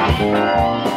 Thank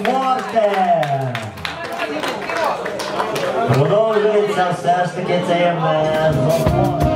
на комфорте. Продовжується все ж таки цей мезофон.